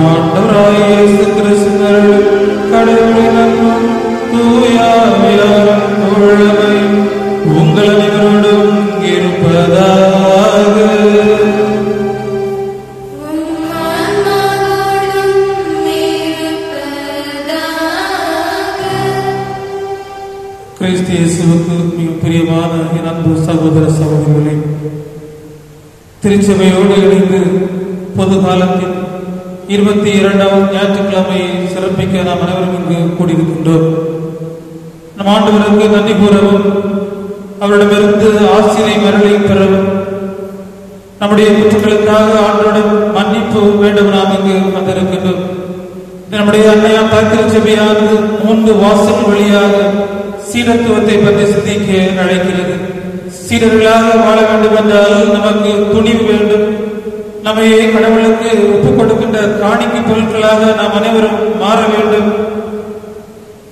நம் ஆண்டவராய் கூடியிருக்கின்றோம். நம் ஆண்டவருக்கு நன்றி கூறவும் அவரிடமிருந்து ஆசிரியை மரளை பெறவும் நம்முடைய குற்றங்களுக்காக ஆண்டோடம் மன்னிப்பு வேண்டும் நாம் இங்கு வந்திருக்கின்றோம். நம்முடைய அன்னையா திருச்சபையானது மூன்று வாசல் வழியாக சீரத்துவத்தை பற்றி சிந்திக்க அழைக்கிறது. சீடர்களாக வாழ வேண்டும் என்றால் நமக்கு துணிவு வேண்டும். நம்மையே கடவுளுக்கு ஒப்புக் கொடுக்கின்ற காணிக்கை பொருட்களாக நாம் அனைவரும் மாற வேண்டும்.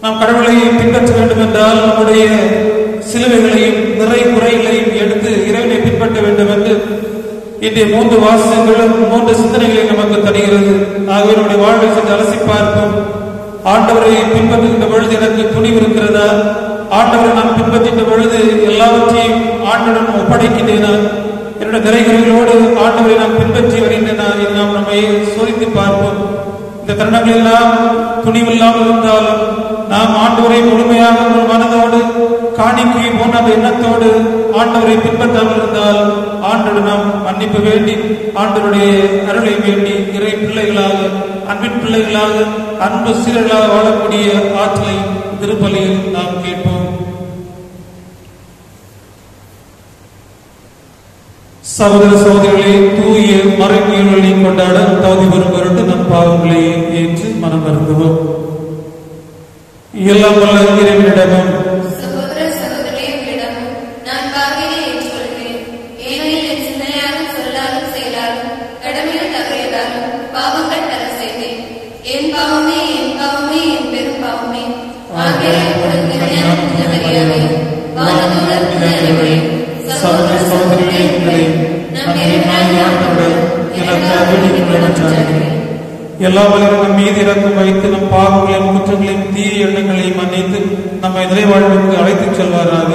நாம் கடவுளை பின்பற்ற வேண்டும் என்றால் நம்முடைய சிலுவைகளையும் நிறை குறைகளையும் எடுத்து இறைவனை பின்பற்ற வேண்டும் என்று இன்றைய மூன்று வாசகங்களும் மூன்று சிந்தனைகளை நமக்கு தருகிறது. ஆகவே நம்முடைய வாழ்வை சற்று அலசி பார்ப்போம். ஆண்டவரை பின்பற்றுகின்ற பொழுது எனக்கு துணிவு இருக்கிறதா? ஆண்டவரை நான் பின்பற்றுகின்ற பொழுது எல்லாவற்றையும் ஆண்டவரிடம் ஒப்படைக்கின்றேனா? என்னுடைய நிறைகளோடு ஆண்டவரை நாம் பின்பற்றி வருகின்றனா? இது நாம் நம்மை சோதித்து பார்ப்போம். இந்த தருணங்கள் எல்லாம் துணிவில்லாமல் இருந்தாலும் நாம் ஆண்டவரை முழுமையாக ஒரு மனதோடு காணிக்கை போன்ற எண்ணத்தோடு ஆண்டவரை பின்பற்றாமல் இருந்தால் ஆண்டோடு நாம் மன்னிப்பு வேண்டி ஆண்டவருடைய அருளை வேண்டி இறை பிள்ளைகளாக அன்பின் பிள்ளைகளாக அன்பு சீரர்களாக வாழக்கூடிய ஆற்றலை திருப்பலியில் நாம் கேட்போம். சகோதர சகோதரிகளே தூய மறைமுயல்களை கொண்டாட தகுதி பெறும் பொருட்டு நம் பாவங்களை ஏற்று மனம் வருந்துவோம். எல்லாம் வல்ல இறைவனிடமும் சகோதர சகோதரிகளிடம் நான் பாவியை ஏற்றுக்கொள்கிறேன் ஏனெனில் என் சிந்தனையாலும் சொல்லாலும் செயலாலும் கடமையில் தவறியதாலும் பாவங்கள் பல செய்தேன் என் பாவமே என் பாவமே என் பெரும் பாவமே ஆகையால் கொடுக்கிற ஞானத்தின் அறியாமை வானதூரர் அறிவுரை சகோதர சகோதரிகளே உங்களை நம் இறைவனாகிய ஆண்டவர் எனக்கு அருளிக் கொள்ளவற்றாகிறேன் எல்லா வகையிலும் நம் மீது இறக்கம் வைத்து நம் பாவங்களையும் குற்றங்களையும் தீய எண்ணங்களையும் மன்னித்து நம்மை நிறைவாழ்வுக்கு அழைத்துச் செல்வாராக.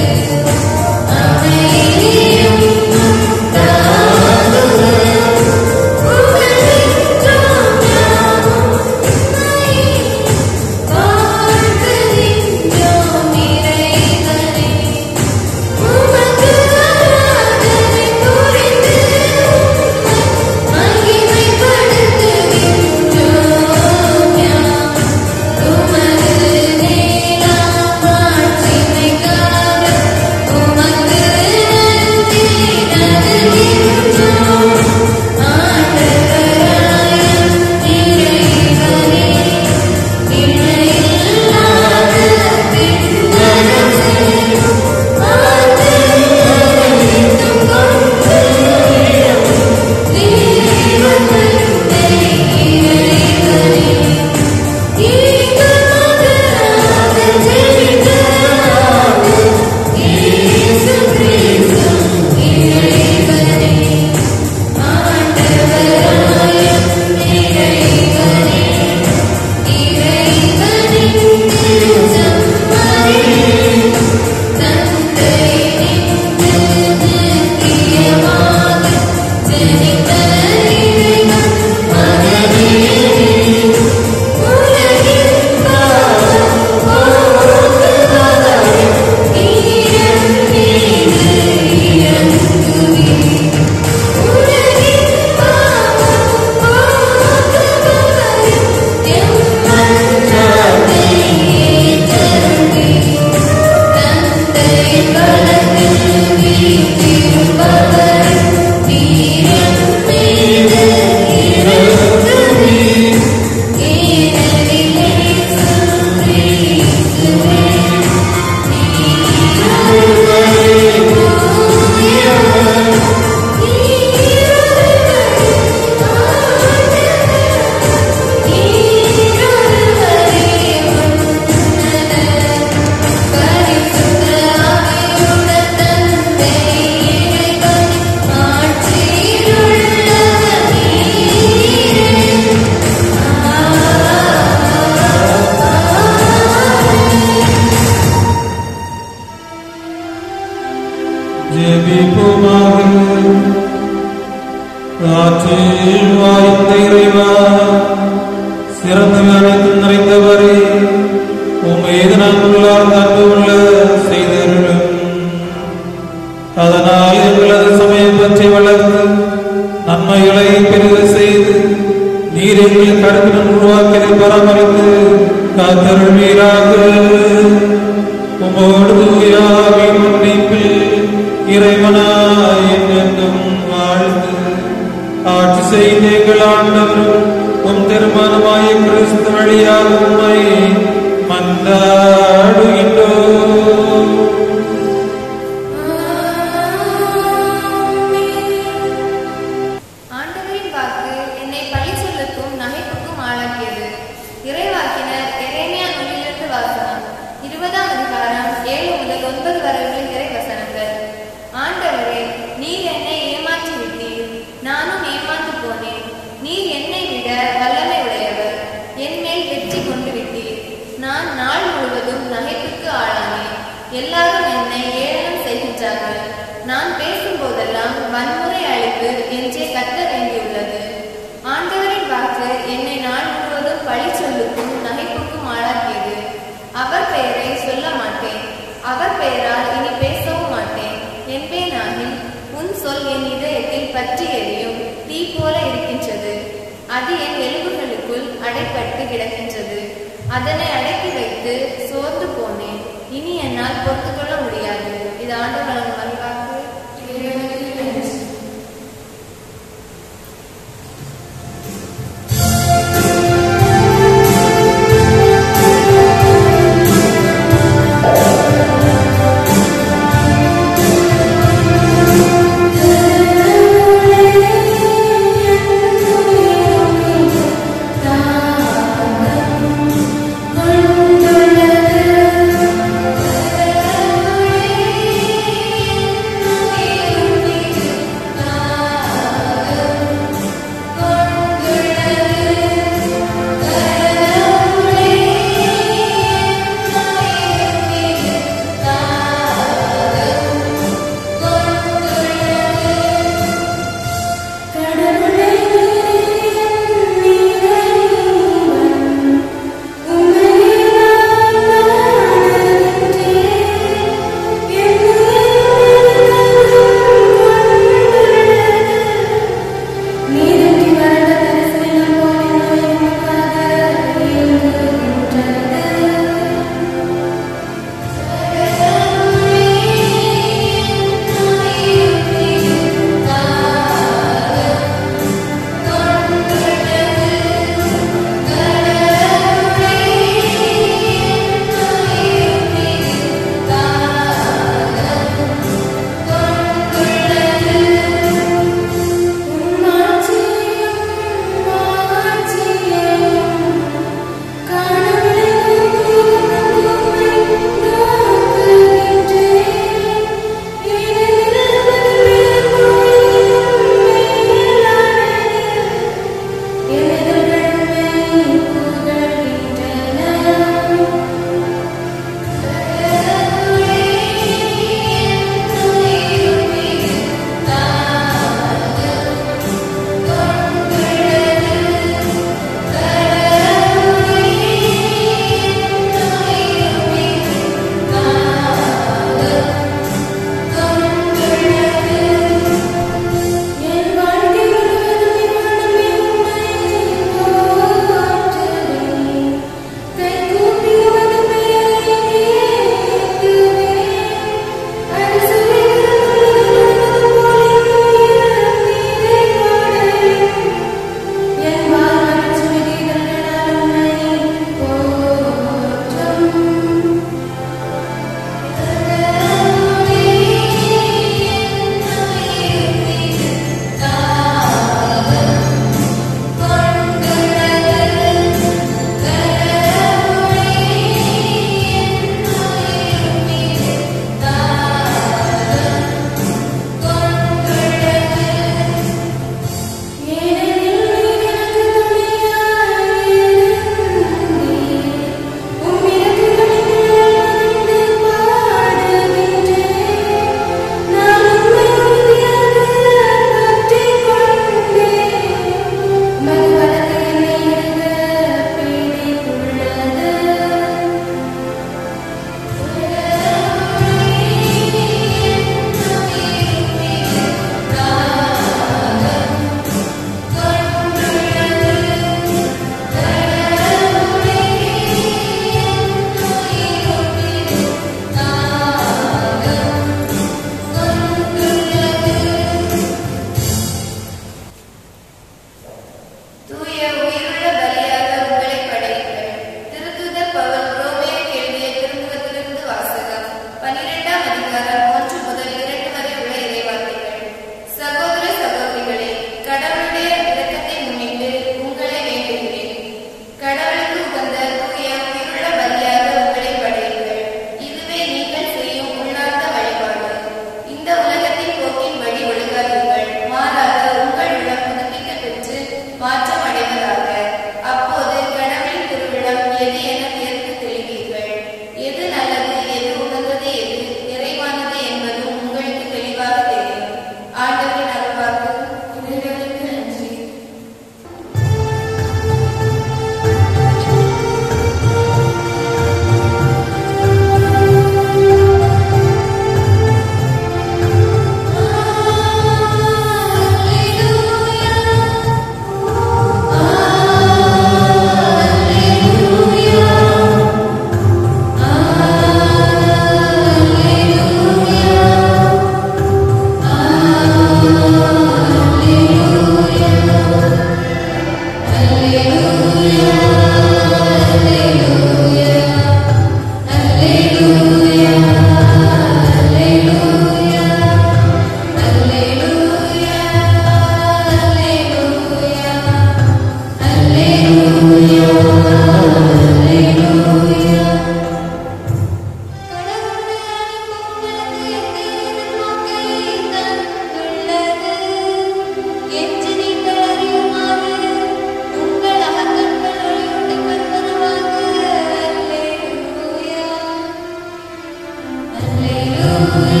will.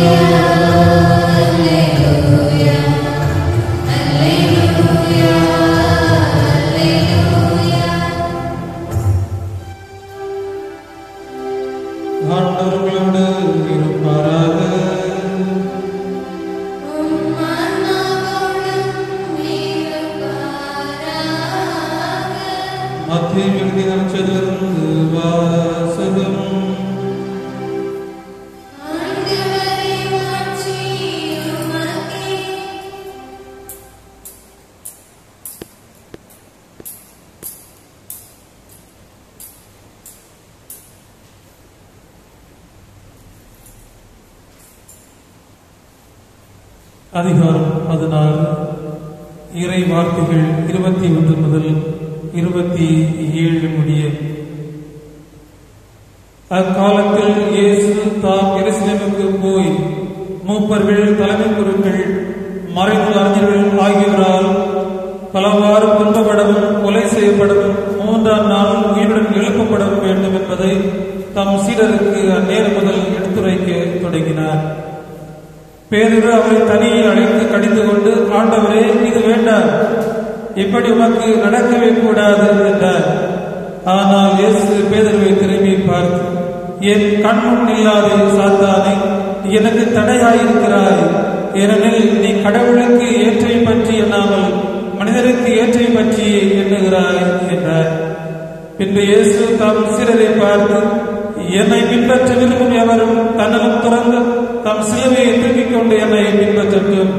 பின்பற்ற விரும்பும் எவரும் தன்னலம் துறந்து தம் சிலுவையை தூக்கிக் கொண்டு என்னை பின்பற்றட்டும்.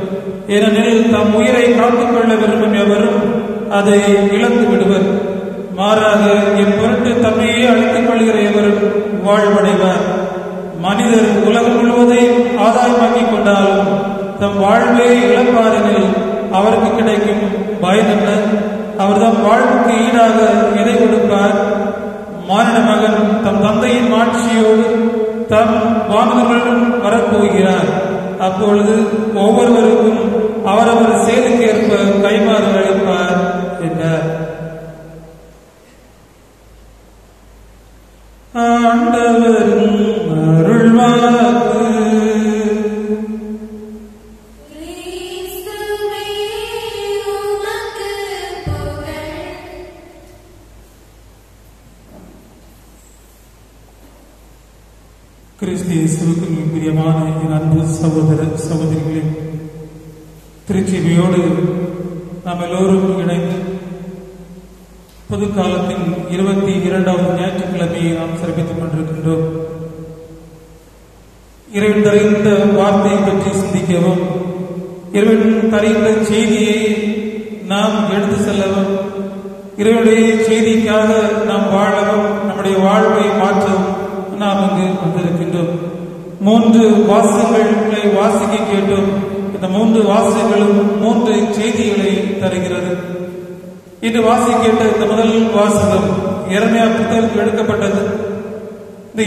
ஏனெனில் தம் உயிரை காத்துக் கொள்ள விரும்பும் எவரும் அதை இழந்து விடுவர். மாறாக என் பொருட்டு தம்மையே அழைத்துக் கொள்கிற எவரும் வாழ்வடைவார். மனிதர் உலகம் முழுவதையும் ஆதாயமாக்கிக் கொண்டாலும் தம் வாழ்வை இழப்பாரெனில் அவருக்கு கிடைக்கும் பயன் என்ன அவர் தம் வாழ்வுக்கு ஈடாக எதை கொடுப்பார். மானிட மகன் தம் தந்தையின் மாட்சியோடு தம் வானவர்களுடன் வரப்போகிறார். அப்பொழுது ஒவ்வொருவருக்கும் அவரவர் செயலுக்கு ஏற்ப கைமாறு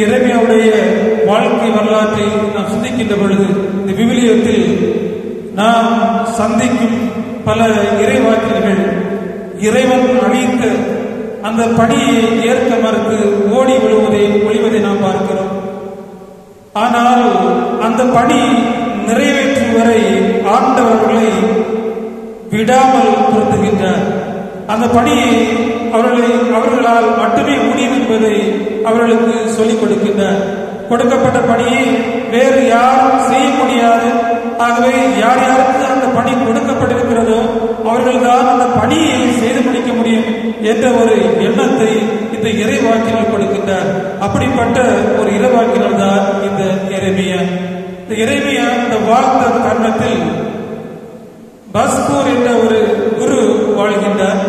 இறைமையுடைய வாழ்க்கை வரலாற்றை நாம் சிந்திக்கின்ற பொழுது இந்த விவிலியத்தில் நாம் சந்திக்கும் பல இறைவாக்கியர்கள் இறைவன் அழித்த அந்த பணியை ஏற்க மறுத்து ஓடி விழுவதை ஒளிவதை நாம் பார்க்கிறோம். ஆனால் அந்த பணி நிறைவேற்றும் வரை ஆண்டவர்களை விடாமல் பொருத்துகின்றார் அந்த பணியை அவர்களை அவர்களால் மட்டுமே முடியும் என்பதை அவர்களுக்கு சொல்லிக் கொடுக்கின்றார். கொடுக்கப்பட்ட பணியை வேறு யாரும் செய்ய முடியாது. ஆகவே யார் யாருக்கு அந்த பணி கொடுக்கப்பட்டிருக்கிறதோ அவர்கள்தான் அந்த பணியை செய்து முடிக்க முடியும் என்ற ஒரு எண்ணத்தை இந்த இறைவாக்கினர் கொடுக்கின்றார். அப்படிப்பட்ட ஒரு இறைவாக்கினர் தான் இந்த இறைமைய இந்த இறைமைய இந்த வாழ்ந்த தருணத்தில் பஸ்பூர் என்ற ஒரு குரு வாழ்கின்றார்.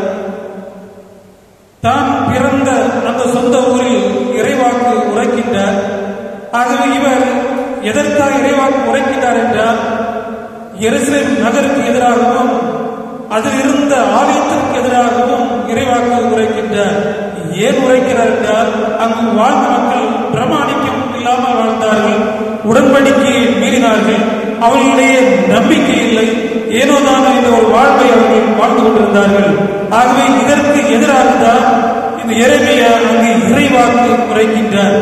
தான் பிறந்த அந்த சொந்த ஊரில் இறைவாக்கு உரைக்கின்றார். ஆகவே இவர் எதற்காக இறைவாக்கு உரைக்கின்றார் என்றால் எருசலேம் நகருக்கு எதிராகவும் அதில் இருந்த ஆலயத்திற்கு எதிராகவும் இறைவாக்கு உரைக்கின்றார். ஏன் உரைக்கிறார் என்றால் அங்கு வாழ்ந்த மக்கள் பிரமாணிக்கம் இல்லாமல் வாழ்ந்தார்கள் உடன்படிக்கையை மீறினார்கள். அவர்களுடைய நம்பிக்கை இல்லை. ஏனோதான இந்த ஒரு வாழ்வை அவர்கள் வாழ்ந்து கொண்டிருந்தார்கள். ஆகவே இதற்கு எதிராக தான் இந்த இறைமையை அங்கு இறைவாக்கு உரைக்கின்றார்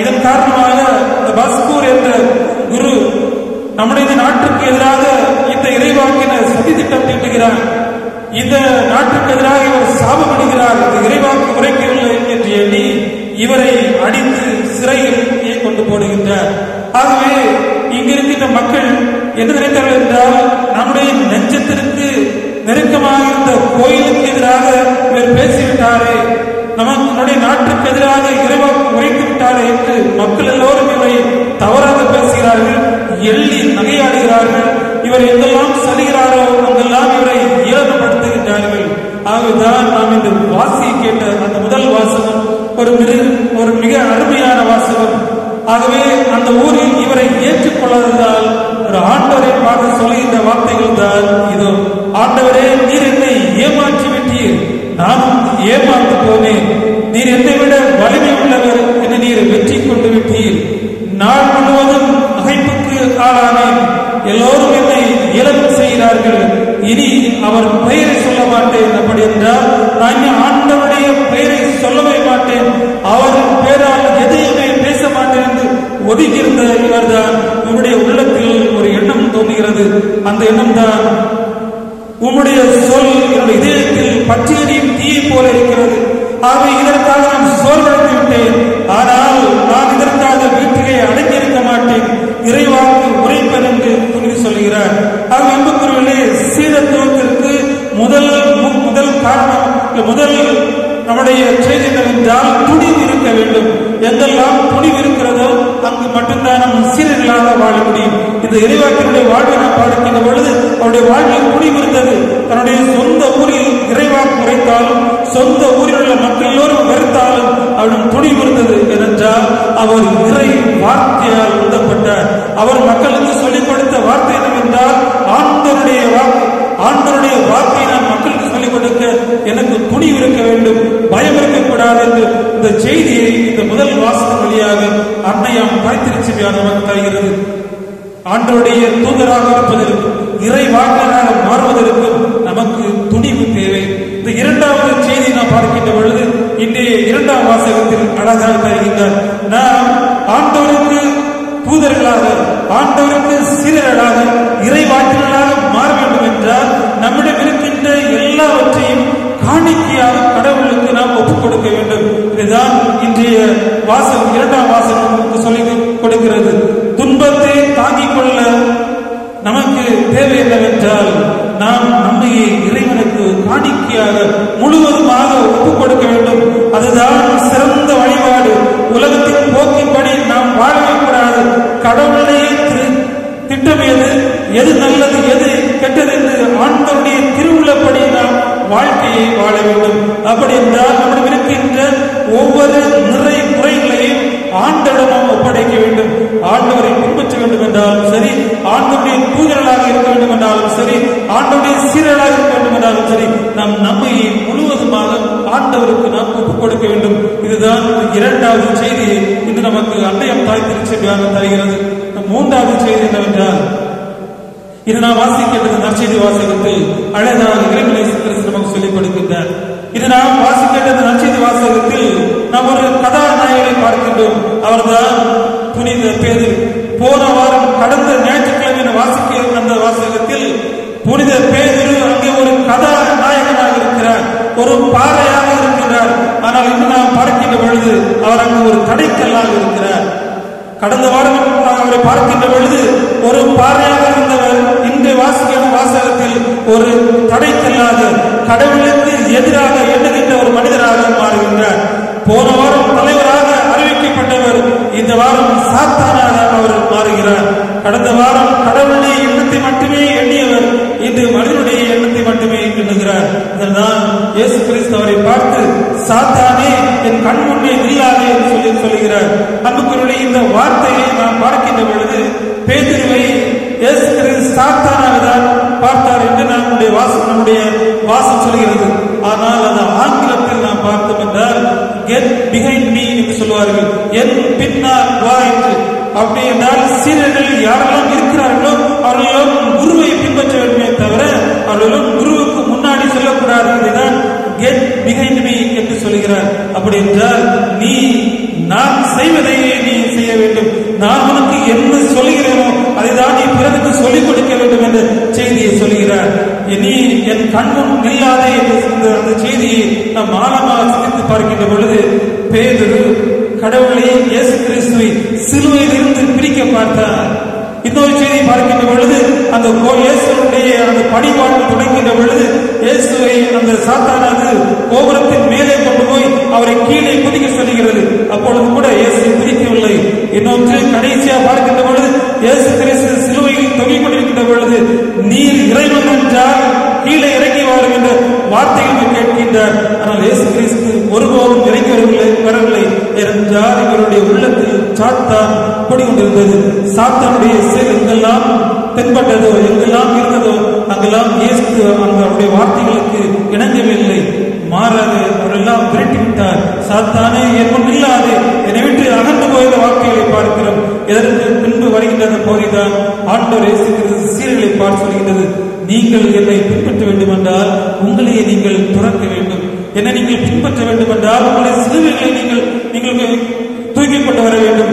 இதன் காரணமாக இந்த பஸ்கூர் என்ற குரு நம்முடைய நாட்டுக்கு எதிராக இந்த இறைவாக்கினர் சதி திட்டம் தீட்டுகிறார். இந்த நாட்டுக்கு எதிராக இவர் சாபமிடுகிறார் இந்த இறைவாக்கு உரைக்கவில்லை என்று எண்ணி இவரை அடித்து சிறையில் கொண்டு போடுகின்றார்? ஆகவே இருக்கின்ற மக்கள் என்ன நினைத்தார்கள் என்றால் நம்முடைய நெஞ்சத்திற்கு நெருக்கமாக இருந்த கோயிலுக்கு எதிராக இவர் பேசிவிட்டாரே. நமக்கு நம்முடைய நாட்டுக்கு எதிராக இறைவாக்கு உரைத்து விட்டாரே என்று மக்கள் எல்லோரும் இவரை தவறாக பேசுகிறார்கள் எள்ளி நகையாடுகிறார்கள். இவர் எங்கெல்லாம் செல்கிறாரோ அங்கெல்லாம் இவரை ஏளனப்படுத்துகின்றார்கள். ஆகவேதான் நாம் இந்த வாசியை கேட்ட அந்த முதல் வாசகம் ஒரு மிக ஒரு மிக அருமையான வாசகம். ஆகவே அந்த ஊரில் இவரை ஏற்றுக்கொள்ளாததால் ஒரு ஆண்டவரை பார்த்து சொல்லுகின்ற வார்த்தைகள் தான் இதோ. ஆண்டவரே நீர் என்னை ஏமாற்றி விட்டீர். நானும் ஏமாந்து போனேன். நீர் என்னை விட வலிமை உள்ளவர் என நீர் வெற்றி கொண்டு விட்டீர். நாள் முழுவதும் அகைப்புக்கு ஆளானேன். எல்லோரும் என்னை இழப்பு செய்கிறார்கள். இனி அவர் பெயரை சொல்ல மாட்டேன். அப்படி என்றால் நான் ஆண்டவருடைய பெயரை சொல்லவே மாட்டேன். அவரின் பெயரால் ஒதுக்கியிருந்த இவர் தான் இவருடைய உள்ளத்தில் ஒரு எண்ணம் தோன்றுகிறது. அந்த எண்ணம் தான் உம்முடைய சொல் என்னுடைய இதயத்தில் பற்றியறியும் தீயை போல இருக்கிறது. ஆகவே இதற்காக நான் சோர்வடைந்து விட்டேன் ஆனால் நான் இதற்காக வீட்டிலே அடங்கியிருக்க மாட்டேன். இறைவாக்கு உரைப்பேன் என்று துணிவு சொல்கிறார் ஆக அன்புக்குரியவர்களே சீதத்துவத்திற்கு முதல் முதல் காரணம் முதல் நம்முடைய செய்தி என்னவென்றால் துணிவு இருக்க வேண்டும். எங்கெல்லாம் துணிவு இருக்கிறதோ அங்கு மட்டும்தான் நம் சீரர்களாக வாழ முடியும். இந்த இறைவாக்கினுடைய வாழ்வை நாம் பாடுகின்ற பொழுது அவருடைய வாழ்வில் துணிவு இருந்தது தன்னுடைய சொந்த ஊரில் இறைவாக்கு உரைத்தாலும் சொந்த ஊரில் உள்ள மக்கள் எல்லோரும் வெறுத்தாலும் அவரிடம் துணிவு இருந்தது ஏனென்றால் அவர் இறை வார்த்தையால் உந்தப்பட்டார். அவர் மக்களுக்கு சொல்லிக் கொடுத்த வார்த்தை என்னவென்றால் ஆண்டருடைய வாக்கு ஆண்டருடைய வார்த்தையை நான் மக்களுக்கு சொல்லிக் கொடுக்க எனக்கு துணிவு இருக்க வேண்டும். வருகிறார் என்று இந்த செய்தியை இந்த முதல் வாசகம் வழியாக அன்னையாம் தாய்த்திருச்சிவியா நமக்கு தருகிறது. ஆண்டோடைய தூதராக இருப்பதற்கும் இறை வாக்கினராக மாறுவதற்கும் நமக்கு துணிவு தேவை. இந்த இரண்டாவது செய்தி நாம் பார்க்கின்ற பொழுது இன்றைய இரண்டாம் வாசகத்தில் அழகாக தருகின்றார். நாம் ஆண்டோருக்கு தூதர்களாக ஆண்டவருக்கு சீரர்களாக இறை வாக்கினர்களாக மாற வேண்டும் என்றால் நம்மிடம் இருக்கின்ற எல்லாவற்றையும் காணிக்கையாக கடவுளுக்கு நாம் ஒப்புக் கொடுக்க வேண்டும். இதுதான் இன்றைய வாசகம் இரண்டாம் வாசகம் நமக்கு சொல்லி கொடுக்கிறது. துன்பத்தை தாங்கிக் கொள்ள நமக்கு தேவை என்னவென்றால் நாம் நம்மையை இறைவனுக்கு காணிக்கையாக முழுவதுமாக ஒப்புக் கொடுக்க வேண்டும். அதுதான் சிறந்த வழிபாடு. உலகத்தின் போக்கின்படி நாம் வாழவே கூடாது. கடவுளையே திட்டம் எது எது நல்லது எது கெட்டது என்று ஆண்களுடைய திருவுள்ளப்படி நாம் வாழ்க்கையை வாழ வேண்டும். அப்படி என்றால் நம்மிடம் இருக்கின்ற ஒவ்வொரு நிறை குறைகளையும் நாம் ஒப்படைக்க வேண்டும். ஆண்டவரை பின்பற்ற வேண்டும் என்றாலும் சரி ஆண்டவருடைய தூதர்களாக இருக்க வேண்டும் என்றாலும் சரி ஆண்டவருடைய சீரர்களாக இருக்க வேண்டும் என்றாலும் சரி நம் நம்மையை முழுவதுமாக ஆண்டவருக்கு நாம் ஒப்புக் கொடுக்க வேண்டும். இதுதான் இரண்டாவது செய்தியை இன்று நமக்கு அன்னையம் தாய் திருச்செவியாக தருகிறது. மூன்றாவது செய்தி என்னவென்றால் இது நாம் வாசிக்கின்ற நற்செய்தி வாசகத்தில் அழகான இறைவனை நமக்கு சொல்லிக் கொடுக்கின்றார். இது நாம் வாசிக்கின்ற நற்செய்தி வாசகத்தில் நாம் ஒரு கதாநாயகனை பார்க்கின்றோம். அவர்தான் புனித பேரு போன வாரம் கடந்த ஞாயிற்றுக்கிழமை வாசிக்க அந்த வாசகத்தில் புனித பேதிரு அங்கே ஒரு கதாநாயகனாக இருக்கிறார் ஒரு பாறையாக இருக்கிறார் ஆனால் இன்று நாம் பார்க்கின்ற பொழுது அவர் அங்கு ஒரு தடைக்கல்லாக இருக்கிறார் கடந்த வாரம் அவரை பார்க்கின்ற பொழுது ஒரு பாறையாக இருந்தவர் இன்று வாசிக்கிற வாசகத்தில் தடை தடைக்கல்லாத கடவுளுக்கு எதிராக எண்ணுகின்ற ஒரு மனிதராக மாறுகின்றார் போன வாரம் தலைவராக அறிவிக்கப்பட்டவர் இந்த வாரம் சாத்தானாக அவர் மாறுகிறார். கடந்த வாரம் கடவுளுடைய எண்ணத்தை மட்டுமே எண்ணியவர் இன்று மனிதனுடைய எண்ணத்தை மட்டுமே எண்ணுகிறார். இதனால் இயேசு கிறிஸ்து அவரை பார்த்து சாத்தானே என் கண் முன்னே நில்லாதே என்று சொல்லி சொல்கிறார் அன்புக்குரிய இந்த வார்த்தையை நாம் பார்க்கின்ற பொழுது பேதிருவை இயேசு கிறிஸ்து சாத்தான நம்முடைய வாசம் நம்முடைய வாசம் சொல்கிறது ஆனால் அது ஆங்கிலத்தில் நாம் பார்த்தோம் என்றால் என் பிஹைண்ட் மீ என்று சொல்வார்கள் என் பின்னால் வா என்று. அப்படி என்றால் சீரர்கள் யாரெல்லாம் இருக்கிறார்களோ அவர்களும் குருவை பின்பற்ற வேண்டுமே தவிர அவர்களும் குருவுக்கு முன்னாடி சொல்லக்கூடாது. இதுதான் கெட் பிகைண்ட் மீ என்று சொல்கிறார்? அப்படி என்றால் நீ நான் செய்வதையே நீ செய்ய வேண்டும். நான் உனக்கு என்ன சொல்கிறேனோ அதை தான் நீ பிறருக்கு சொல்லிக் கொடுக்க வேண்டும் என்ற செய்தியை சொல்கிறார். நீ என் கண்ணும் நில்லாதே என்று அந்த செய்தியை நாம் ஆழமாக சிந்தித்து பார்க்கின்ற பொழுது பேதரு கடவுளே இயேசு கிறிஸ்துவை சிலுவையிலிருந்து பிரிக்க பார்த்தார். இன்னொரு செய்தியை பார்க்கின்ற பொழுது அந்த கோ- இயேசுடைய அந்த பணிபாடு தொடங்கின்ற பொழுது இயேசுவை அந்த சாத்தானது கோபுரத்தின் மேலே கொண்டு போய் அவரை கீழே குதிக்க சொல்லுகிறது. அப்பொழுது கூட இயேசு குதிக்கவில்லை. இன்னொன்று கடைசியா பார்க்கின்ற பொழுது இயேசு கிறிஸ்து சிலுவையில் தொங்கிக் கொண்டிருக்கின்ற பொழுது நீர் இறைவன் என்றால் கீழே இறங்கி வாரும் என்ற வார்த்தைகள் கேட்கின்றார். ஆனால் இயேசு கிறிஸ்து ஒருபோதும் இறங்கி வரவில்லை வரவில்லை. என்றால் இவருடைய உள்ளத்தில் சாத்தான் கொண்டிருந்தது சாத்தனுடைய செயல் எங்கெல்லாம் தென்பட்டதோ எங்கெல்லாம் இருந்ததோ அங்கெல்லாம் இயேசு அந்த அவருடைய வார்த்தைகளுக்கு இணங்கவில்லை. மாறாக அவரெல்லாம் விரட்டி விட்டார் சாத்தானே என் இல்லாது என்னை விட்டு அகன்று போகிற வார்த்தைகளை பார்க்கிறோம். எதற்கு பின்பு வருகின்ற போரிதான். ஆண்டோர் இயேசுகிறது இயேசு சீர்களை பார்த்து சொல்கின்றது. நீங்கள் என்னை பின்பற்ற வேண்டும் என்றால் உங்களையே நீங்கள் துறக்க வேண்டும். என்னை நீங்கள் பின்பற்ற வேண்டும் என்றால் உங்களுடைய சிறுவைகளை நீங்கள் நீங்கள் தூக்கிக் வர வேண்டும்.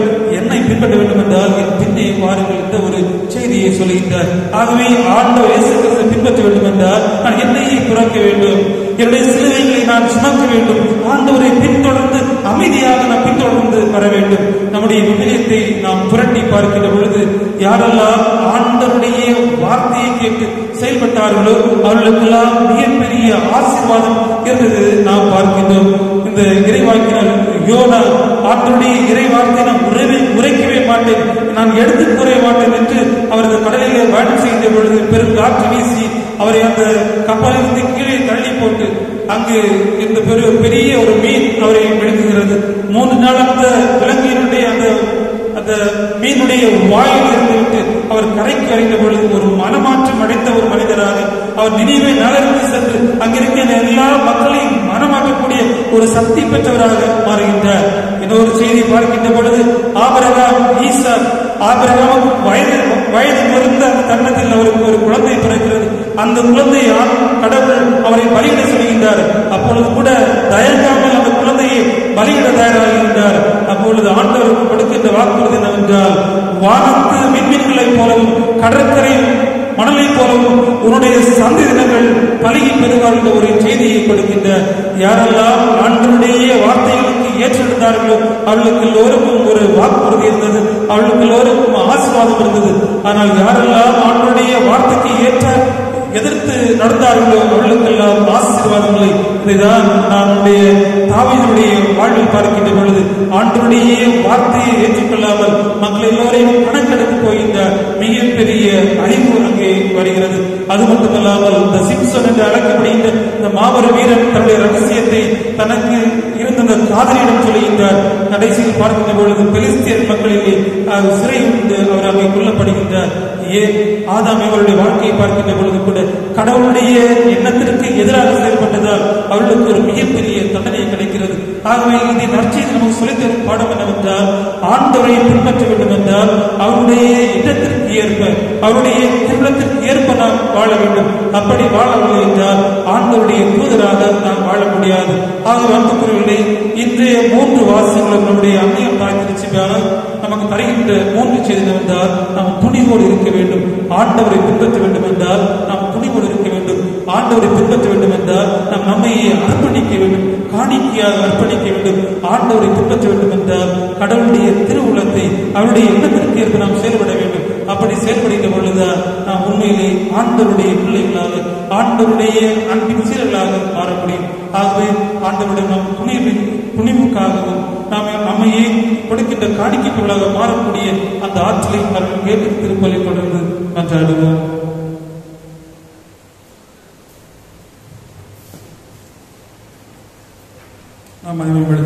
பின்பற்ற வேண்டும் என்றால் என் பின்னே வாருங்கள் என்ற ஒரு செய்தியை சொல்லுகின்றார். ஆகவே ஆண்டவர் இயேசு கிறிஸ்துவை பின்பற்ற வேண்டும் என்றால் நான் என்னையே துறக்க வேண்டும். என்னுடைய சிலுவைகளை நான் சுமக்க வேண்டும். ஆண்டவரை பின்தொடர்ந்து அமைதியாக நாம் பின்தொடர்ந்து வர வேண்டும். நம்முடைய விவிலியத்தை நாம் புரட்டி பார்க்கின்ற பொழுது யாரெல்லாம் ஆண்டவருடைய வார்த்தையை கேட்டு செயல்பட்டார்களோ அவர்களுக்கெல்லாம் மிகப்பெரிய ஆசீர்வாதம் இருந்தது நாம் பார்க்கின்றோம். இந்த இறைவாக்கினால் யோனா ஆற்றுடைய இறை வார்த்தை நான் உறவே உரைக்கவே மாட்டேன். நான் எடுத்து கூற மாட்டேன் என்று அவரது அந்த கடலிலே செய்த பொழுது பெரும் காற்று வீசி அவரை அந்த கப்பலிலிருந்து கீழே தள்ளி போட்டு அங்கு இந்த பெரிய பெரிய ஒரு மீன் அவரை விழுங்குகிறது மூன்று நாள் அந்த விலங்கினுடைய அந்த அந்த மீனுடைய வாயில் இருந்துவிட்டு அவர் கரைக்கு அறிந்த பொழுது ஒரு மனமாற்றம் அடைந்த ஒரு மனிதராக அவர் நினைவை நகர்ந்து சென்று அங்கிருக்கிற எல்லா மக்களையும் மனமாற்றக்கூடிய ஒரு சக்தி பெற்றவராக மாறுகின்றார். இன்னொரு செய்தி பார்க்கின்ற பொழுது ஆபரகாம் ஈசா ஆபரகாம் வயது வயது முறிந்த அந்த தருணத்தில் அவருக்கு ஒரு குழந்தை பிறக்கிறது. அந்த குழந்தையை கடவுள் அவரை பலியிட சொல்கின்றார். அப்பொழுது கூட தயங்காமல் அந்த குழந்தையை பலியிட தயாராகின்றார். அப்பொழுது ஆண்டவருக்கு கொடுத்த வாக்குறுதி என்னவென்றால் வானத்து விண்மீன்களைப் போலவும் கடற்கரை மணலைப் போலவும் உன்னுடைய சந்ததியினர்கள் பழகி பெறுவார் என்ற ஒரு செய்தியை கொடுக்கின்ற யாரெல்லாம் ஆண்டவருடைய வார்த்தைகளுக்கு ஏற்றெடுத்தார்களோ அவளுக்கு எல்லோருக்கும் ஒரு வாக்குறுதி இருந்தது அவளுக்கு எல்லோருக்கும் ஆசீர்வாதம் இருந்தது. ஆனால் யாரெல்லாம் ஆண்டவருடைய வார்த்தைக்கு ஏற்ற எதிர்த்து நடந்தார்களோ அவர்களுக்கெல்லாம் ஆசீர்வாதங்களை இதைதான் நம்முடைய தாவீதுடைய வாழ்வில் பார்க்கின்ற பொழுது ஆண்டவருடைய வார்த்தையை ஏற்றுக்கொள்ளாமல் மக்கள் எல்லோரையும் கணக்கெடுத்து போகின்ற மிகப்பெரிய அழிவு அங்கே வருகிறது. அது மட்டுமல்லாமல் இந்த சிம்சன் என்று அழைக்கப்படுகின்ற இந்த மாபெரும் வீரன் தன்னுடைய ரகசியத்தை தனக்கு இருந்த அந்த காதலியிடம் சொல்லுகின்றார். கடைசியில் பார்க்கின்ற பொழுது பெலிஸ்தியன் மக்களிலே சிறை உண்டு அவர் அங்கே கொல்லப்படுகின்றார். ஏன் ஆதாம் இவருடைய வாழ்க்கையை பார்க்கின்ற பொழுது கூட கடவுளுடைய எண்ணத்திற்கு எதிராக செயல்பட்டதால் அவர்களுக்கு ஒரு மிகப்பெரிய தண்டனை கிடைக்கிறது. ஆகவே இதை நற்செய்தி நமக்கு சொல்லித்தரும் பாடம் என்னவென்றால் ஆண்டவரை பின்பற்ற வேண்டும் என்றால் அவருடைய இடத்திற்கு ஏற்ப அவருடைய திருமணத்திற்கு ஏற்ப நாம் வாழ வேண்டும். அப்படி வாழவில்லை என்றால் ஆண்டவருடைய தூதராக நாம் வாழ முடியாது. ஆகவே அன்புக்குரியவர்களே இன்றைய மூன்று வாசங்களும் நம்முடைய அந்நியம் தாய்த்திருச்சியான நமக்கு தருகின்ற மூன்று செய்தி என்றால் நாம் துணிவோடு இருக்க வேண்டும். ஆண்டவரை பின்பற்ற வேண்டும் என்றால் நாம் துணிவோடு இருக்க வேண்டும். ஆண்டவரை பின்பற்ற வேண்டும் என்றால் நாம் நம்மையே அர்ப்பணிக்க வேண்டும். காணிக்கையாக அர்ப்பணிக்க வேண்டும். ஆண்டவரை பின்பற்ற வேண்டும் என்றால் கடவுளுடைய திருவுளத்தை அவருடைய எண்ணத்திற்கு ஏற்ப நாம் செயல்பட வேண்டும். அப்படி செயல்படுகின்ற பொழுதுதான் நாம் உண்மையிலே ஆண்டவருடைய பிள்ளைகளாக ஆண்டவருடைய அன்பின் சீரர்களாக மாற முடியும் ஆகவே ஆண்டவருடன் நாம் துணிவின் துணிவுக்காகவும் நாம் நம்மையே கொடுக்கின்ற காணிக்கை பொருளாக மாறக்கூடிய அந்த ஆற்றலை அவர்கள் கேட்டு திருப்பலை தொடர்ந்து மன்றாடுவோம் நாம் மகிமைப்படுத்த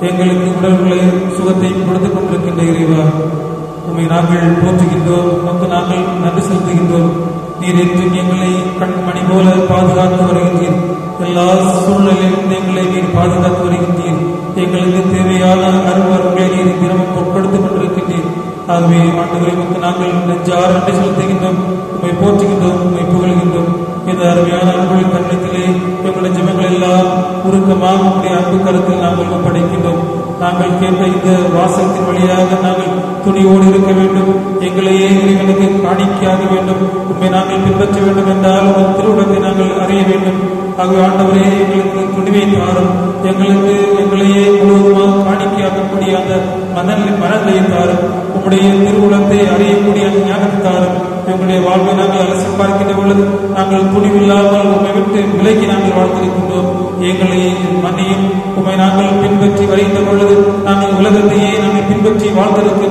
எங்களுக்கு உடல்களை சுகத்தையும் கொடுத்துக் கொண்டிருக்கின்ற இறைவா உண்மை நாங்கள் போற்றுகின்றோம் உமக்கு நாங்கள் நன்றி செலுத்துகின்றோம். நீர் என்றும் எங்களை கண்மணி போல பாதுகாத்து வருகின்றீர். எல்லா சூழ்நிலையிலும் எங்களை நீர் பாதுகாத்து வருகின்றீர். எங்களுக்கு தேவையான அருவருங்களை நீர் தினமும் பொருட்படுத்திக் கொண்டிருக்கின்றீர். ஆகவே ஆண்டுகளை மக்கள் நாங்கள் நெஞ்சார் நன்றி செலுத்துகின்றோம். உண்மை போற்றுகின்றோம் உண்மை புகழ்கின்றோம். இந்த அருமையான அன்புகளின் தருணத்திலே உருக்கமாக உங்களுடைய அன்பு கருத்தில் நாங்கள் ஒப்படைக்கின்றோம். நாங்கள் கேட்ட இந்த வாசகத்தின் வழியாக நாங்கள் துணியோடு இருக்க வேண்டும். எங்களையே எங்களுக்கு காணிக்கையாக வேண்டும்? உண்மை நாங்கள் பின்பற்ற வேண்டும் என்றால் உங்கள் திருவுடத்தை நாங்கள் அறிய வேண்டும். ஆகவே ஆண்டவரே எங்களுக்கு துணிவை தாரும். எங்களுக்கு எங்களையே முழுவதுமாக காணிக்கையாக்கக்கூடிய அந்த மனநிலை மனநிலையை தாரும். உங்களுடைய திருவுளத்தை அறியக்கூடிய அந்த ஞானத்தை தாரும். எங்களுடைய வாழ்வை நாங்கள் அலசி பார்க்கின்ற பொழுது நாங்கள் துணிவில்லாமல் உண்மை விட்டு விலகி நாங்கள் வாழ்ந்திருக்கின்றோம். எங்களை மன்னியும் உண்மை நாங்கள் பின்பற்றி வருகின்ற பொழுது நாங்கள் உலகத்தையே நாங்கள் பின்பற்றி வாழ்ந்திருக்கிறோம்.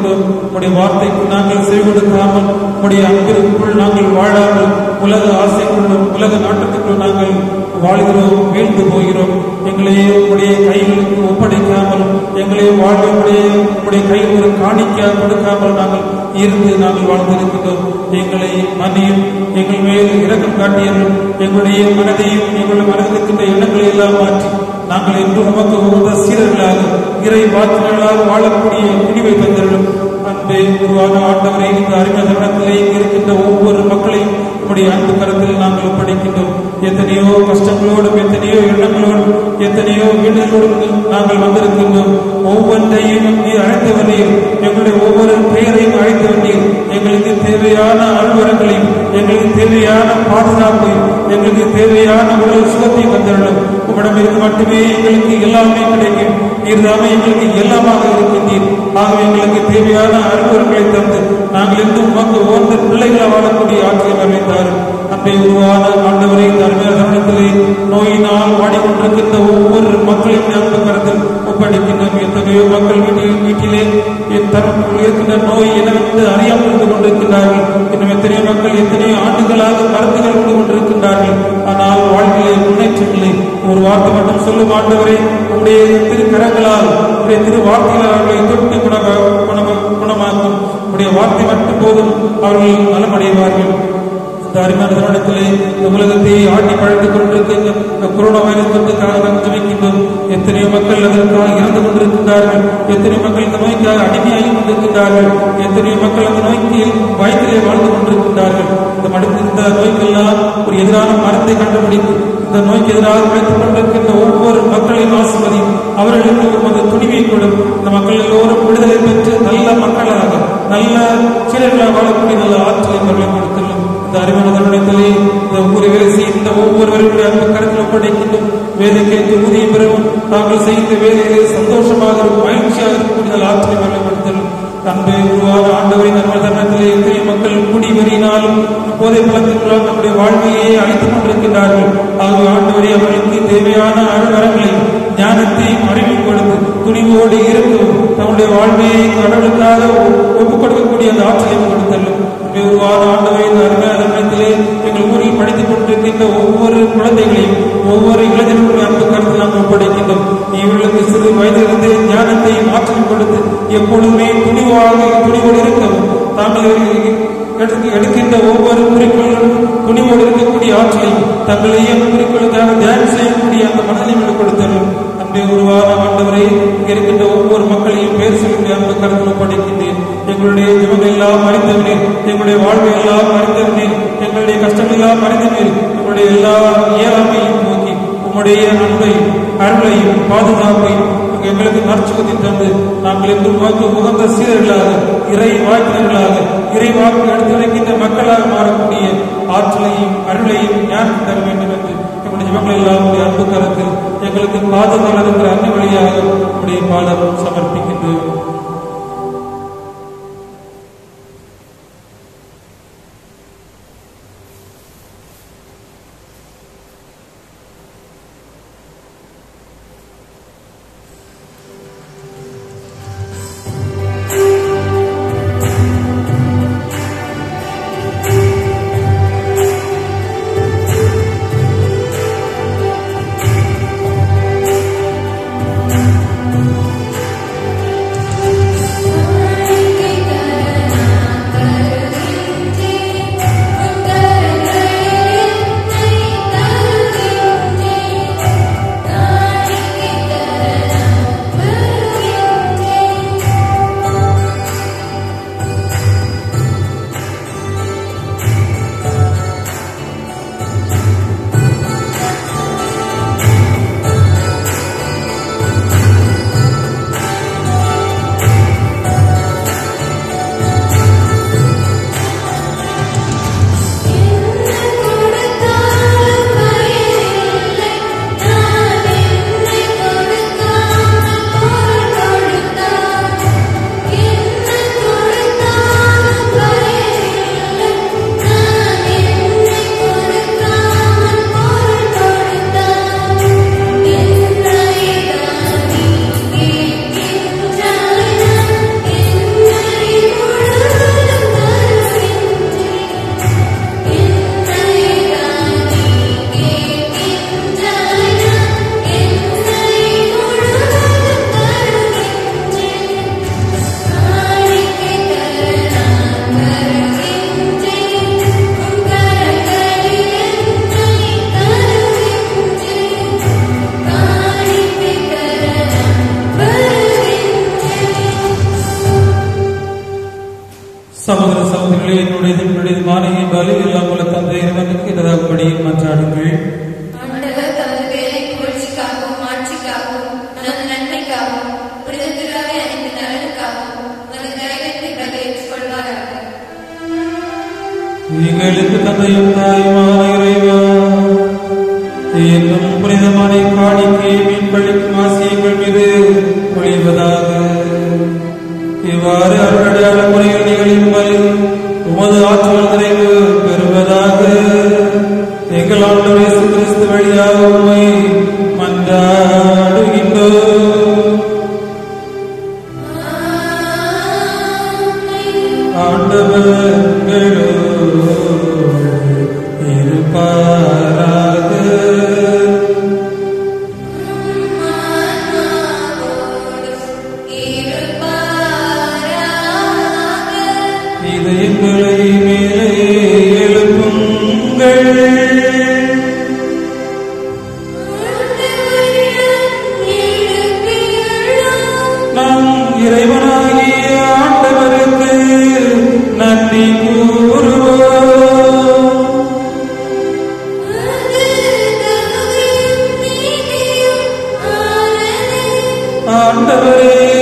உடைய வார்த்தைக்கு நாங்கள் செவி உம்முடைய உடைய அன்பிற்குள் நாங்கள் வாழாமல் உலக ஆசைக்குள்ளும் உலக நாட்டத்துக்குள் நாங்கள் வாழ்கிறோம் வீழ்ந்து போகிறோம். எங்களையே உடைய கைகளுக்கு ஒப்படைக்காமல் எங்களை வாழ்வுடைய உடைய கை ஒரு காணிக்க கொடுக்காமல் நாங்கள் இருந்து நாங்கள் வாழ்ந்திருக்கின்றோம் எங்களை மன்னியும் எங்கள் மேல் இரக்கம் காட்டியவர்கள் எங்களுடைய மனதையும் எங்களுடைய மனதிற்கின்ற எண்ணங்களை எல்லாம் மாற்றி நாங்கள் என்று நமக்கு உகந்த சீரர்களாக இறை வாக்குகளாக வாழக்கூடிய முடிவை தந்தர்களும் அன்பே உருவான ஆண்டவரை இந்த அறிமுக தருணத்திலே இருக்கின்ற ஒவ்வொரு மக்களையும் உடைய அன்பு கரத்தில் நாங்கள் ஒப்படைக்கின்றோம். எத்தனையோ கஷ்டங்களோடும் எத்தனையோ எண்ணங்களோடும் எத்தனையோ வீடுகளோடும் நாங்கள் வந்திருக்கின்றோம். ஒவ்வொன்றையும் நீர் அழைத்து வந்தீர். எங்களுடைய ஒவ்வொரு பெயரையும் அழைத்து வந்தீர். எங்களுக்கு தேவையான அலுவலங்களையும் எங்களுக்கு தேவையான பாதுகாப்பையும் எங்களுக்கு தேவையான உடல் சுகத்தையும் தந்திருந்தோம் உம்மிடம் இருந்து மட்டுமே எங்களுக்கு எல்லாமே கிடைக்கும். நீர்தாமே எங்களுக்கு எல்லாமாக இருக்கின்றீர். ஆகவே எங்களுக்கு தேவையான அறிவுரைகளை தந்து நாங்கள் இன்னும் உமக்கு ஓர்ந்த பிள்ளைகளை வாழக்கூடிய ஆற்றலை அமைத்தாரும் அன்பை உருவான ஆண்டவரை தருமையான நோயினால் வாடிக்கொண்டிருக்கின்ற ஒவ்வொரு மக்களின் அன்பு கருத்தில் ஒப்படைக்கின்றோம். எத்தனையோ மக்கள் வீட்டில் வீட்டிலே என் தரப்பில் இருக்கின்ற நோய் என்னவென்று அறியாமல் இருந்து கொண்டிருக்கின்றார்கள். இன்னும் எத்தனையோ மக்கள் எத்தனையோ ஆண்டுகளாக மருந்துகள் கொண்டு கொண்டிருக்கின்றார்கள். ஆனால் வாழ்விலே முன்னேற்றமில்லை ஒரு வார்த்தை மட்டும் சொல்லும் ஆண்டவரை உடைய திருக்கரங்களால் உடைய திரு வார்த்தைகளால் அவர்களை தொட்டு குணம குணம வார்த்தை மட்டும் போதும் அவர்கள் நலமடைவார்கள். இந்த அருமையான தருணத்திலே உலகத்தை ஆட்டி பழத்துக் கொண்டிருக்கின்ற கொரோனா வைரஸ் தொற்றுக்காக நாம் ஜெபிக்கின்றோம் எத்தனையோ மக்கள் அதற்காக இறந்து கொண்டிருக்கின்றார்கள். எத்தனையோ மக்கள் இந்த நோய்க்காக அடிமையாகி கொண்டிருக்கின்றார்கள். எத்தனையோ மக்கள் அந்த நோய்க்கு வயிற்றிலே வாழ்ந்து கொண்டிருக்கின்றார்கள். இந்த மடுத்து இந்த நோய்க்கெல்லாம் ஒரு எதிரான மரத்தை கண்டுபிடித்து இந்த நோய்க்கு எதிராக உழைத்துக் கொண்டிருக்கின்ற ஒவ்வொரு மக்களின் ஆசிர்வதியும் அவர்களுக்கு ஒரு துணிவை கொடும். இந்த மக்கள் எல்லோரும் விடுதலை பெற்று நல்ல மக்களாக நல்ல சீரர்களாக வாழக்கூடிய நல்ல ஆற்றலை அவர்களை கொடுத்துள்ளோம் இந்த அறிவான தருணத்திலே இந்த ஊரை வேலை செய்கின்ற ஒவ்வொருவருடைய அன்பு கருத்தில் ஒப்படைக்கின்றோம். வேலை கேட்டு ஊதியம் பெறவும் தாங்கள் செய்கின்ற வேலையிலே சந்தோஷமாக மகிழ்ச்சியாக இருக்கக்கூடிய நல்ல ஆற்றலை அவர்களை அன்பை உருவாக ஆண்டவரின் நன்மை தருணத்திலே எத்தனை மக்கள் குடி வெறியினாலும் போதை பழக்கங்களால் நம்முடைய வாழ்வையே அழித்துக் கொண்டிருக்கின்றார்கள். ஆகவே ஆண்டவரே அவர்களுக்கு தேவையான அருவரங்களை ஞானத்தையும் அறிவையும் கொடுத்து துணிவோடு இருந்து நம்முடைய வாழ்வையை கடவுளுக்காக ஒப்புக் கொடுக்கக்கூடிய அந்த ஆற்றலை கொடுத்தல்லும் உருவான ஆண்டவை இந்த நேரத்திலே எங்கள் ஊரில் படித்துக் கொண்டிருக்கின்ற ஒவ்வொரு குழந்தைகளையும் ஒவ்வொரு இளைஞர்களுடைய அன்பு கருத்து நாம் ஒப்படைக்கின்றோம். இவர்களுக்கு சிறு வயதிலிருந்து ஞானத்தையும் ஆற்றல் கொடுத்து எப்பொழுதுமே துணிவாக துணிவோடு இருக்கவும். தாங்கள் எடுக்கின்ற ஒவ்வொரு குறிக்கோளும் துணிவோடு இருக்கக்கூடிய ஆற்றலையும் தங்களையும் குறிக்கோளுக்காக தியானம் செய்யக்கூடிய அந்த மனதையும் கொடுத்தனும் அன்பே உருவான ஆண்டவரே இருக்கின்ற ஒவ்வொரு மக்களையும் பேர் சொல்லி அன்பு கருத்தில் ஒப்படைக்கின்றேன். எங்களுடைய ஜீவன் எல்லாம் அறிந்தவனே எங்களுடைய வாழ்வை எல்லாம் அறிந்தவனே எங்களுடைய கஷ்டங்கள் எல்லாம் அறிந்தவனே எங்களுடைய எல்லா இயலாமையும் நோக்கி உம்முடைய அன்பையும் அருளையும் பாதுகாப்பையும் எங்களுக்கு நற்சுகத்தை தந்து நாங்கள் என்றும் வாக்கு உகந்த சீரர்களாக இறை வாக்கினர்களாக இறை வாக்கு எடுத்து வைக்கின்ற மக்களாக மாறக்கூடிய ஆற்றலையும் அருளையும் ஞானம் தர வேண்டும் என்று எங்களுடைய ஜீவங்கள் எல்லாம் அன்பு கரத்தில் எங்களுக்கு பாதுகாக்கிற அன்னை வழியாகும் ஆண்டவரே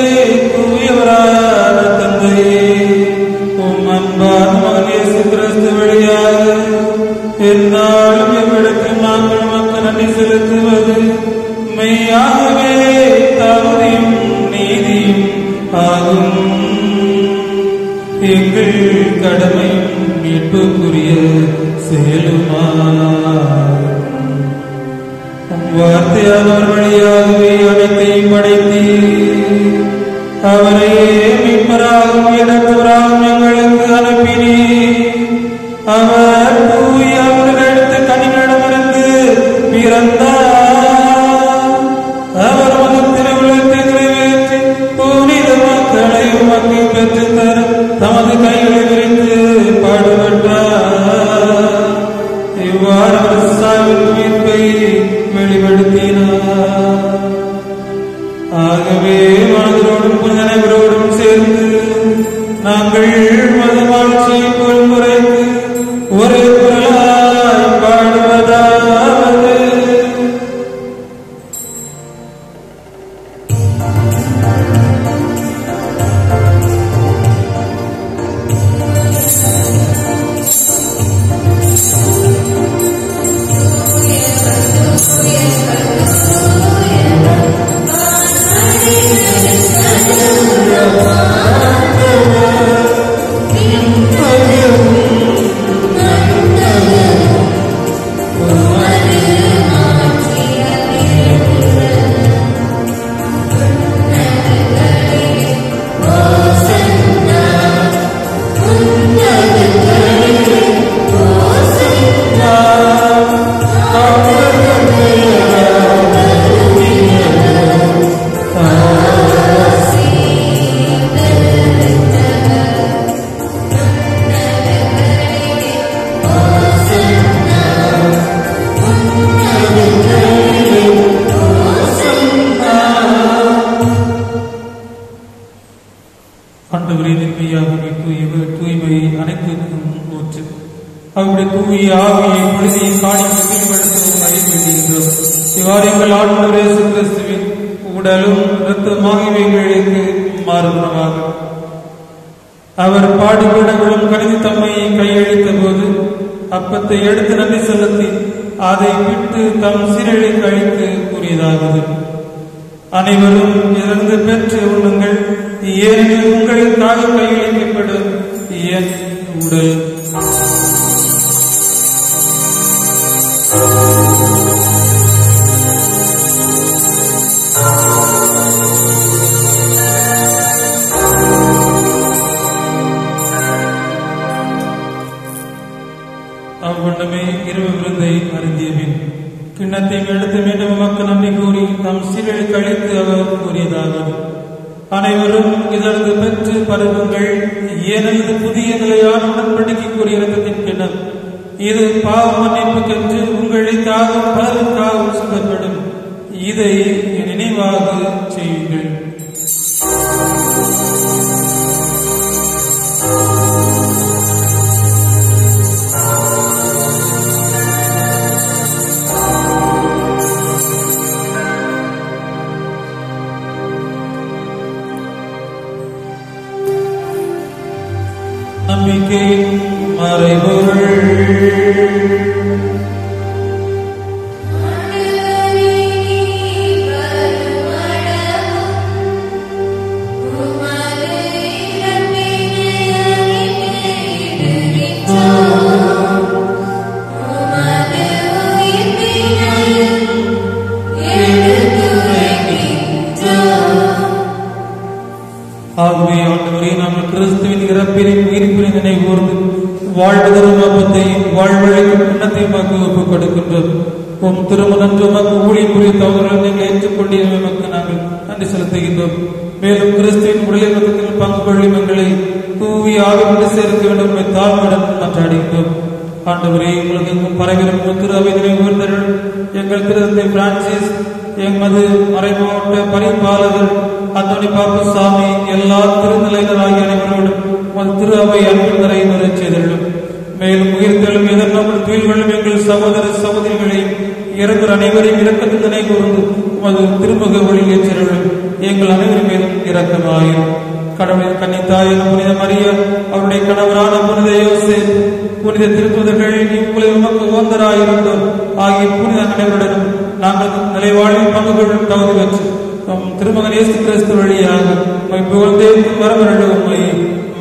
நம் திருமகன் இயேசு கிறிஸ்து வழியாக உண்மை புகழ்ந்தே மரமரடு உண்மை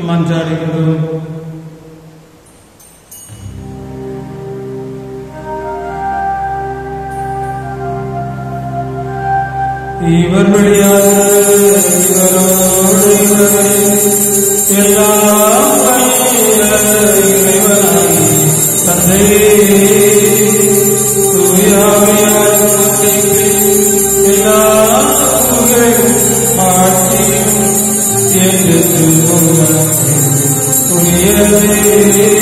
மன்றாடுகின்றோம் இவர் வழியாக இவரோடு இவரை எல்லாம் இறைவனாய் தந்தையே Deus.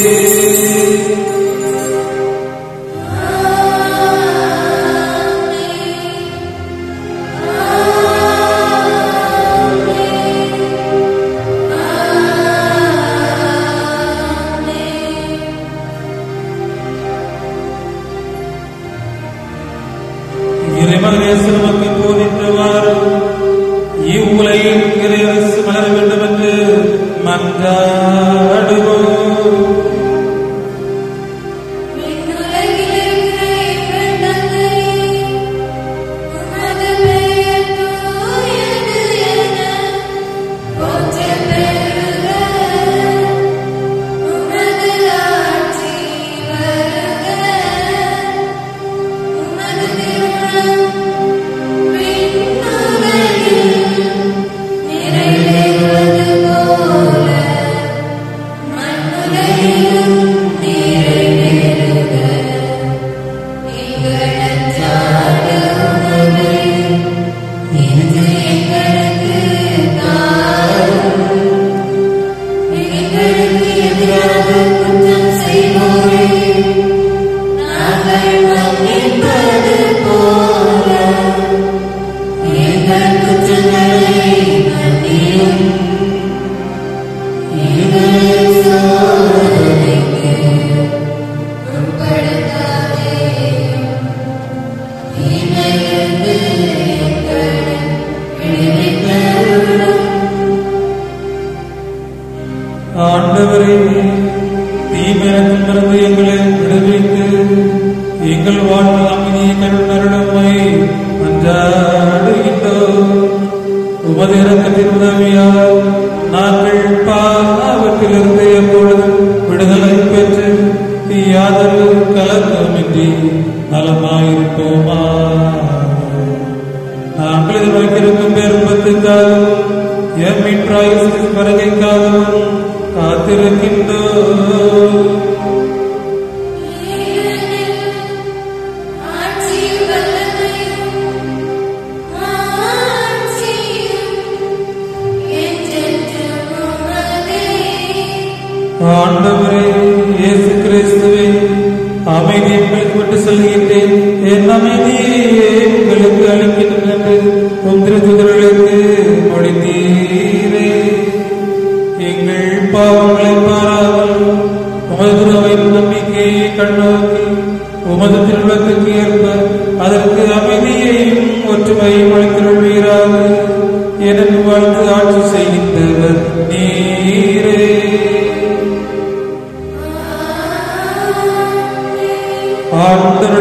எங்கள்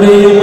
ஆண்டருடைய